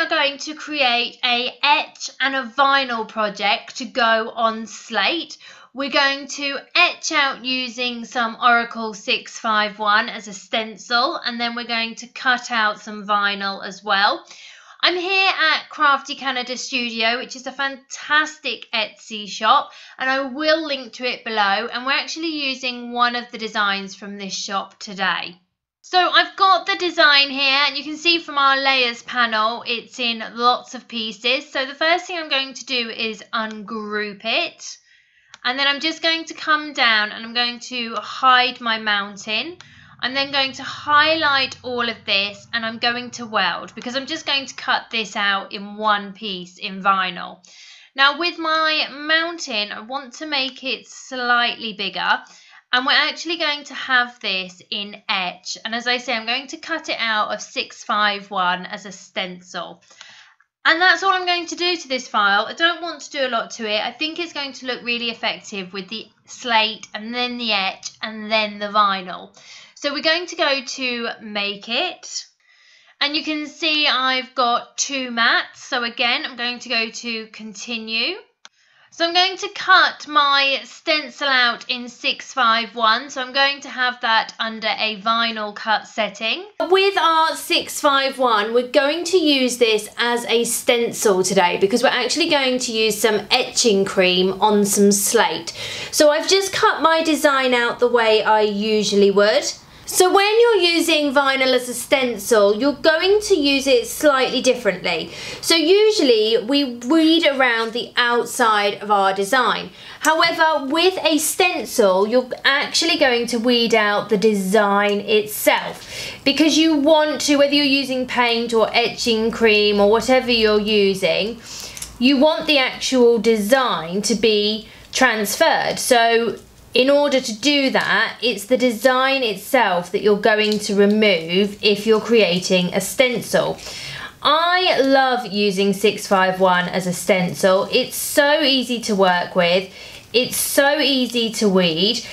are going to create a etch and a vinyl project to go on slate. We're going to etch out using some Oracal 651 as a stencil and then we're going to cut out some vinyl as well. I'm here at Crafty Canada Studio, which is a fantastic Etsy shop, and I will link to it below. And we're actually using one of the designs from this shop today. So I've got the design here, and you can see from our layers panel, it's in lots of pieces. So the first thing I'm going to do is ungroup it. And then I'm just going to come down and I'm going to hide my mountain. I'm then going to highlight all of this and I'm going to weld because I'm just going to cut this out in one piece in vinyl. Now with my mountain, I want to make it slightly bigger and we're actually going to have this in etch. And as I say, I'm going to cut it out of 651 as a stencil. And that's all I'm going to do to this file. I don't want to do a lot to it. I think it's going to look really effective with the slate and then the etch and then the vinyl. So we're going to go to make it. And you can see I've got two mats. So again, I'm going to go to continue. So I'm going to cut my stencil out in 651. So I'm going to have that under a vinyl cut setting. With our 651, we're going to use this as a stencil today because we're actually going to use some etching cream on some slate. So I've just cut my design out the way I usually would. So when you're using vinyl as a stencil, you're going to use it slightly differently. So usually we weed around the outside of our design. However, with a stencil, you're actually going to weed out the design itself because you want to, whether you're using paint or etching cream or whatever you're using, you want the actual design to be transferred. So in order to do that, it's the design itself that you're going to remove if you're creating a stencil. I love using 651 as a stencil. It's so easy to work with. It's so easy to weed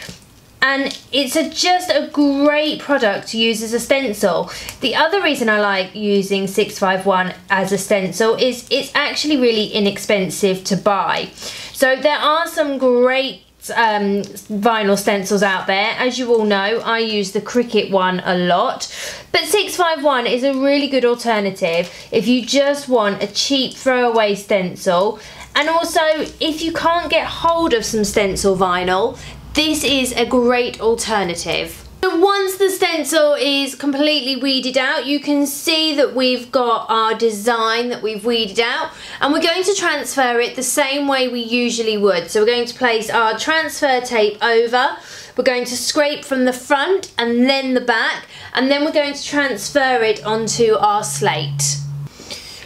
and it's a, just a great product to use as a stencil. The other reason I like using 651 as a stencil is it's actually really inexpensive to buy. So there are some great um, vinyl stencils out there. As you all know, I use the Cricut one a lot. But 651 is a really good alternative if you just want a cheap throwaway stencil. And also, if you can't get hold of some stencil vinyl, this is a great alternative. So once the stencil is completely weeded out, you can see that we've got our design that we've weeded out and we're going to transfer it the same way we usually would. So we're going to place our transfer tape over, we're going to scrape from the front and then the back and then we're going to transfer it onto our slate.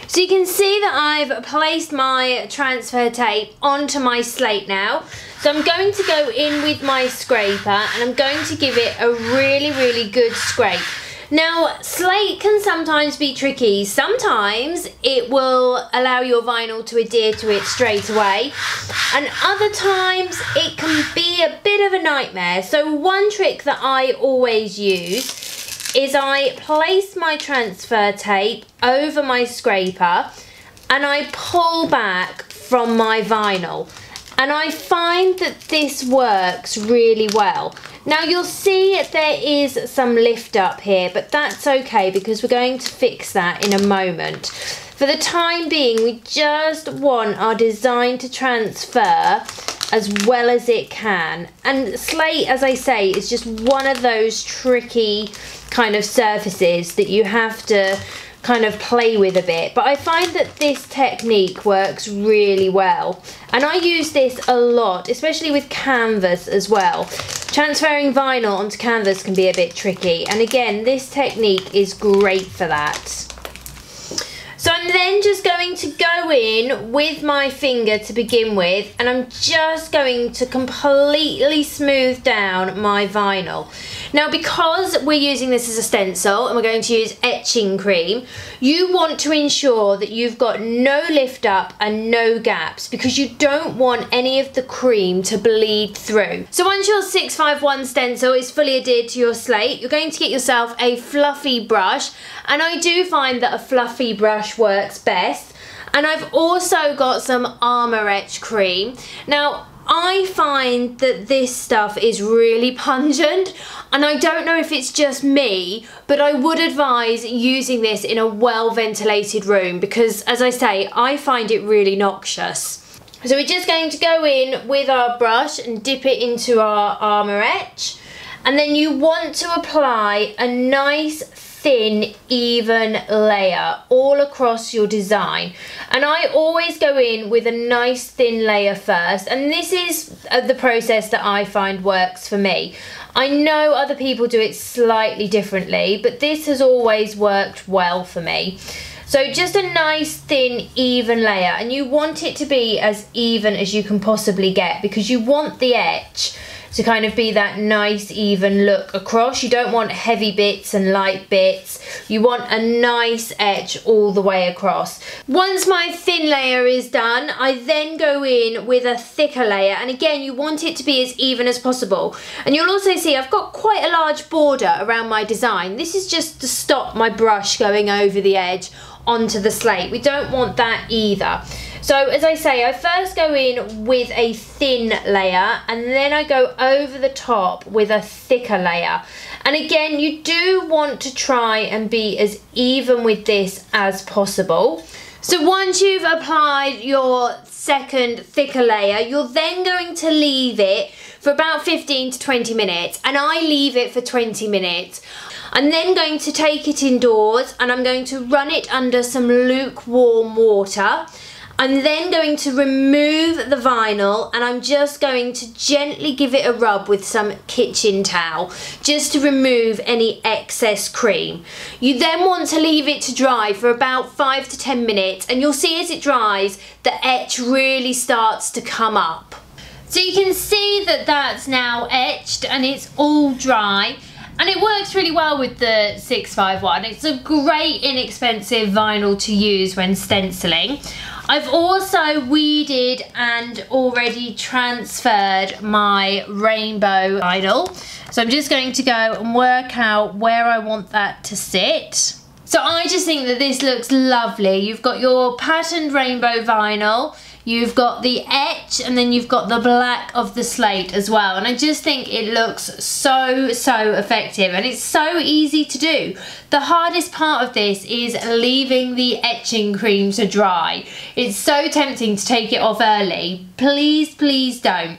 So you can see that I've placed my transfer tape onto my slate now. So I'm going to go in with my scraper and I'm going to give it a really, really good scrape. Now, slate can sometimes be tricky. Sometimes it will allow your vinyl to adhere to it straight away. And other times it can be a bit of a nightmare. So one trick that I always use is I place my transfer tape over my scraper and I pull back from my vinyl and I find that this works really well. Now you'll see there is some lift up here but that's okay because we're going to fix that in a moment. For the time being we just want our design to transfer as well as it can and slate as I say is just one of those tricky kind of surfaces that you have to kind of play with a bit but I find that this technique works really well. And I use this a lot especially with canvas as well. Transferring vinyl onto canvas can be a bit tricky and again this technique is great for that. So I'm then just going to go in with my finger to begin with and I'm just going to completely smooth down my vinyl. Now because we're using this as a stencil and we're going to use etching cream, you want to ensure that you've got no lift up and no gaps because you don't want any of the cream to bleed through. So once your 651 stencil is fully adhered to your slate, you're going to get yourself a fluffy brush and I do find that a fluffy brush works best. And I've also got some Armour Etch cream. Now, I find that this stuff is really pungent and I don't know if it's just me but I would advise using this in a well ventilated room because as I say I find it really noxious. So we're just going to go in with our brush and dip it into our armour etch and then you want to apply a nice thin, even layer all across your design. And I always go in with a nice thin layer first. And this is uh, the process that I find works for me. I know other people do it slightly differently, but this has always worked well for me. So just a nice thin even layer and you want it to be as even as you can possibly get because you want the etch to kind of be that nice even look across. You don't want heavy bits and light bits. You want a nice edge all the way across. Once my thin layer is done, I then go in with a thicker layer. And again, you want it to be as even as possible. And you'll also see I've got quite a large border around my design. This is just to stop my brush going over the edge onto the slate. We don't want that either. So as I say, I first go in with a thin layer and then I go over the top with a thicker layer. And again, you do want to try and be as even with this as possible. So once you've applied your second thicker layer, you're then going to leave it for about 15 to 20 minutes and I leave it for 20 minutes. I'm then going to take it indoors and I'm going to run it under some lukewarm water I'm then going to remove the vinyl and I'm just going to gently give it a rub with some kitchen towel just to remove any excess cream. You then want to leave it to dry for about 5 to 10 minutes and you'll see as it dries the etch really starts to come up. So you can see that that's now etched and it's all dry and it works really well with the 651. It's a great inexpensive vinyl to use when stenciling. I've also weeded and already transferred my rainbow vinyl. So I'm just going to go and work out where I want that to sit. So I just think that this looks lovely. You've got your patterned rainbow vinyl, You've got the etch and then you've got the black of the slate as well. And I just think it looks so, so effective and it's so easy to do. The hardest part of this is leaving the etching cream to dry. It's so tempting to take it off early. Please, please don't.